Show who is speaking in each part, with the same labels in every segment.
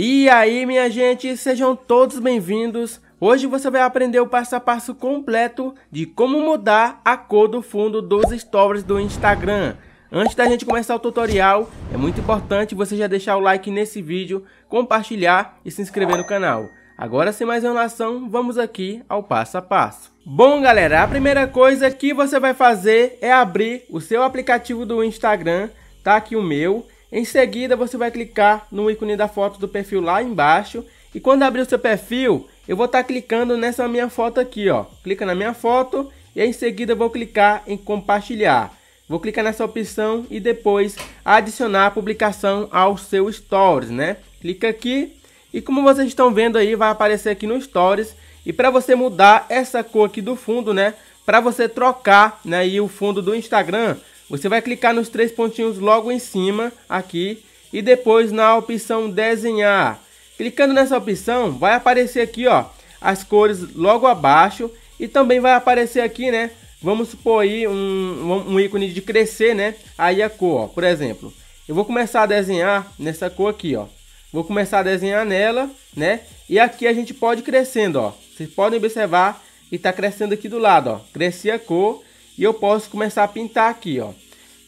Speaker 1: E aí, minha gente, sejam todos bem-vindos. Hoje você vai aprender o passo a passo completo de como mudar a cor do fundo dos stories do Instagram. Antes da gente começar o tutorial, é muito importante você já deixar o like nesse vídeo, compartilhar e se inscrever no canal. Agora, sem mais enrolação, vamos aqui ao passo a passo. Bom, galera, a primeira coisa que você vai fazer é abrir o seu aplicativo do Instagram, tá aqui o meu, em seguida, você vai clicar no ícone da foto do perfil lá embaixo. E quando abrir o seu perfil, eu vou estar tá clicando nessa minha foto aqui, ó. Clica na minha foto e em seguida vou clicar em compartilhar. Vou clicar nessa opção e depois adicionar a publicação ao seu Stories, né? Clica aqui e como vocês estão vendo aí, vai aparecer aqui no Stories. E para você mudar essa cor aqui do fundo, né? Para você trocar né, o fundo do Instagram, você vai clicar nos três pontinhos logo em cima aqui e depois na opção desenhar. Clicando nessa opção, vai aparecer aqui, ó, as cores logo abaixo e também vai aparecer aqui, né? Vamos supor aí um, um ícone de crescer, né? Aí a cor, ó, por exemplo. Eu vou começar a desenhar nessa cor aqui, ó. Vou começar a desenhar nela, né? E aqui a gente pode crescendo, ó. Vocês podem observar que tá crescendo aqui do lado, ó. Cresci a cor e eu posso começar a pintar aqui, ó.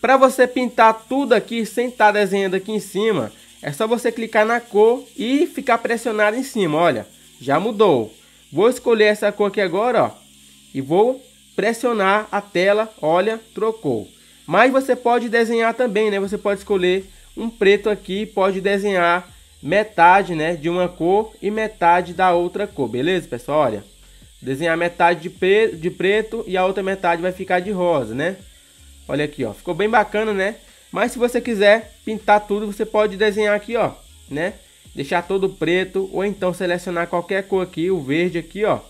Speaker 1: Para você pintar tudo aqui sem estar tá desenhando aqui em cima, é só você clicar na cor e ficar pressionado em cima, olha, já mudou. Vou escolher essa cor aqui agora, ó, e vou pressionar a tela, olha, trocou. Mas você pode desenhar também, né? Você pode escolher um preto aqui, pode desenhar metade, né, de uma cor e metade da outra cor, beleza, pessoal? Olha, desenhar metade de, pre de preto e a outra metade vai ficar de rosa, né? Olha aqui, ó, ficou bem bacana, né? Mas se você quiser pintar tudo, você pode desenhar aqui, ó, né? Deixar todo preto ou então selecionar qualquer cor aqui, o verde aqui, ó,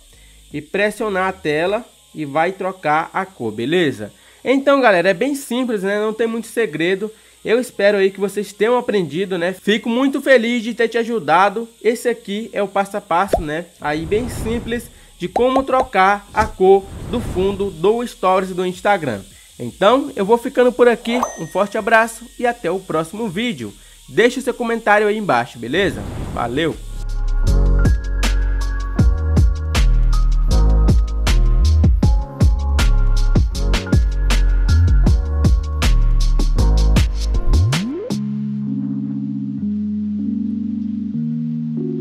Speaker 1: e pressionar a tela e vai trocar a cor, beleza? Então, galera, é bem simples, né? Não tem muito segredo. Eu espero aí que vocês tenham aprendido, né? Fico muito feliz de ter te ajudado. Esse aqui é o passo a passo, né? Aí bem simples de como trocar a cor do fundo do Stories do Instagram. Então, eu vou ficando por aqui, um forte abraço e até o próximo vídeo. Deixe seu comentário aí embaixo, beleza? Valeu!